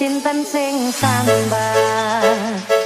sinten sing sambat